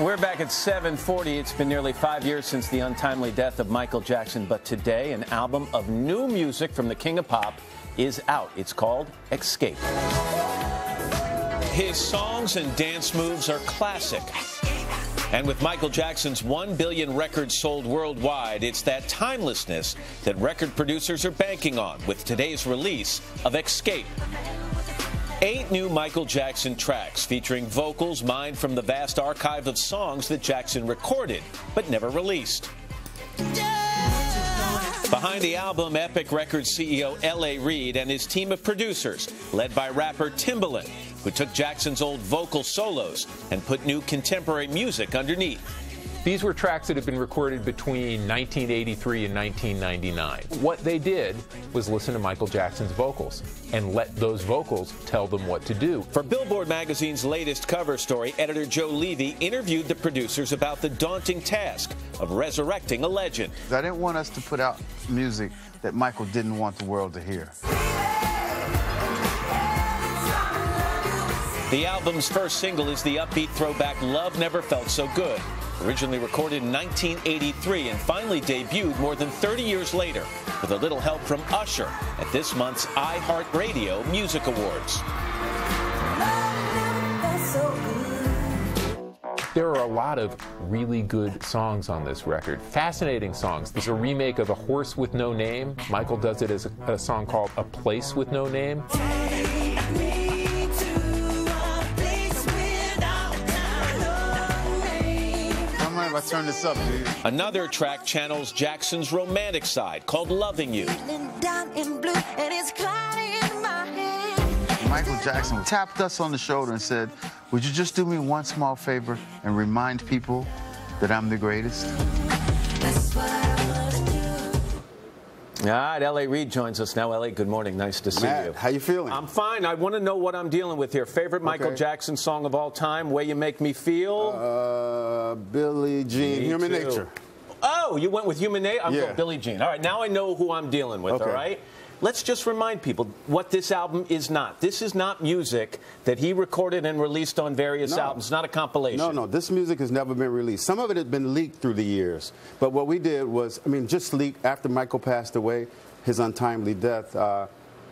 We're back at 740. It's been nearly five years since the untimely death of Michael Jackson, but today an album of new music from the King of Pop is out. It's called Xscape. His songs and dance moves are classic. And with Michael Jackson's 1 billion records sold worldwide, it's that timelessness that record producers are banking on with today's release of Xscape. Eight new Michael Jackson tracks featuring vocals mined from the vast archive of songs that Jackson recorded but never released. Behind the album, Epic Records CEO L.A. Reid and his team of producers, led by rapper Timbaland, who took Jackson's old vocal solos and put new contemporary music underneath. These were tracks that had been recorded between 1983 and 1999. What they did was listen to Michael Jackson's vocals and let those vocals tell them what to do. For Billboard magazine's latest cover story, editor Joe Levy interviewed the producers about the daunting task of resurrecting a legend. I didn't want us to put out music that Michael didn't want the world to hear. The album's first single is the upbeat throwback Love Never Felt So Good, originally recorded in 1983 and finally debuted more than 30 years later with a little help from Usher at this month's iHeartRadio Music Awards. There are a lot of really good songs on this record, fascinating songs. There's a remake of A Horse with No Name. Michael does it as a, a song called A Place with No Name. I turn this up, dude. Another track channels Jackson's romantic side called Loving You. Michael Jackson tapped us on the shoulder and said, Would you just do me one small favor and remind people that I'm the greatest? All right, L.A. Reid joins us now. L.A., good morning. Nice to see Matt, you. How you feeling? I'm fine. I want to know what I'm dealing with here. Favorite Michael Okay. Jackson song of all time, Way You Make Me Feel? uh, Billie Jean, Me Human too. Nature. Oh, you went with Human Nature? I'm Yeah. going Billie Jean. All right, now I know who I'm dealing with, Okay. all right? Let's just remind people what this album is not. This is not music that he recorded and released on various No. albums. Not a compilation. No, no, this music has never been released. Some of it has been leaked through the years. But what we did was, I mean, just leaked after Michael passed away, his untimely death. Uh,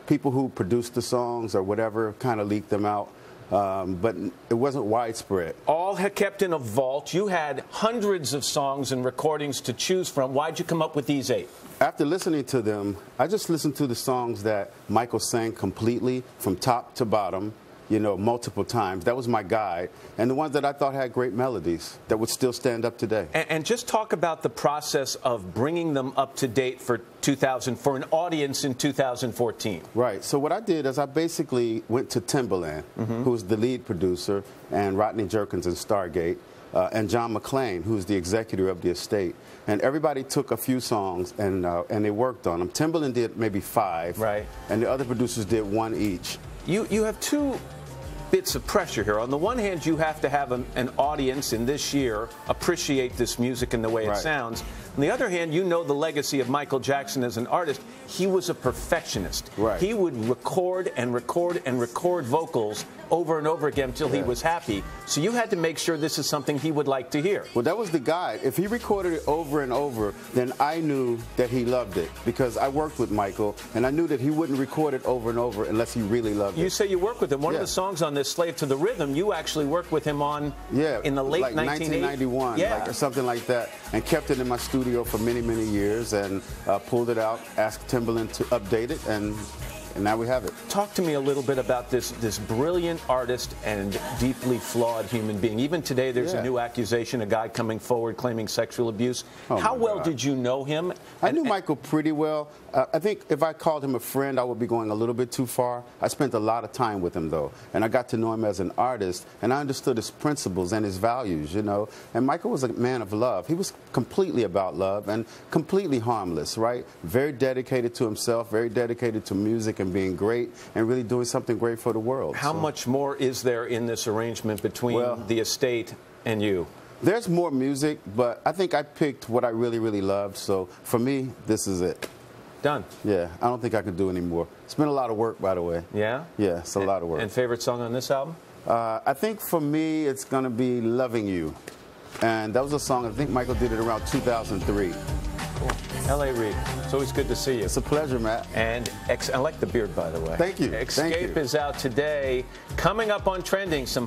people who produced the songs or whatever kind of leaked them out. Um, but it wasn't widespread. All kept in a vault. You had hundreds of songs and recordings to choose from. Why'd you come up with these eight? After listening to them, I just listened to the songs that Michael sang completely from top to bottom, you know, multiple times. That was my guide. And the ones that I thought had great melodies that would still stand up today. And, and just talk about the process of bringing them up to date for 2000 for an audience in 2014. Right. So what I did is I basically went to Timbaland, who's the lead producer, and Rodney Jerkins in Stargate, uh, and John McClain, who's the executor of the estate. And everybody took a few songs and uh, and they worked on them. Timbaland did maybe five, Right. And the other producers did one each. You, you have two bits of pressure here. On the one hand, you have to have an, an audience in this year appreciate this music and the way it sounds. On the other hand, you know the legacy of Michael Jackson as an artist. He was a perfectionist. Right. He would record and record and record vocals over and over again until he was happy. So you had to make sure this is something he would like to hear. Well, that was the guide. If he recorded it over and over, then I knew that he loved it because I worked with Michael, and I knew that he wouldn't record it over and over unless he really loved You it. You say you work with him. One Yeah. of the songs on this, "Slave to the Rhythm," you actually worked with him on. Yeah, in the late like 1991, Yeah, like, or something like that, and kept it in my studio for many, many years, and uh, pulled it out, asked Timbaland to update it, and and now we have it. Talk to me a little bit about this this brilliant artist and deeply flawed human being. Even today, there's a new accusation, a guy coming forward claiming sexual abuse. Oh, How well God. did you know him? I And- knew Michael pretty well. Uh, I think if I called him a friend, I would be going a little bit too far. I spent a lot of time with him, though, and I got to know him as an artist, and I understood his principles and his values, you know. And Michael was a man of love. He was completely about love and completely harmless, right? Very dedicated to himself, very dedicated to music and being great, and really doing something great for the world. How So- much more is there in this arrangement between Well- the estate and you? There's more music, but I think I picked what I really, really loved. So for me, this is it. Done. Yeah, I don't think I could do any more. It's been a lot of work, by the way. Yeah? Yeah, it's a lot of work. And favorite song on this album? Uh, I think for me, it's going to be Loving You. And that was a song, I think Michael did it around 2003. L.A. Reid, it's always good to see you. It's a pleasure, Matt. And ex- I like the beard, by the way. Thank you. Xscape Thank you. is out today. Coming up on Trending, some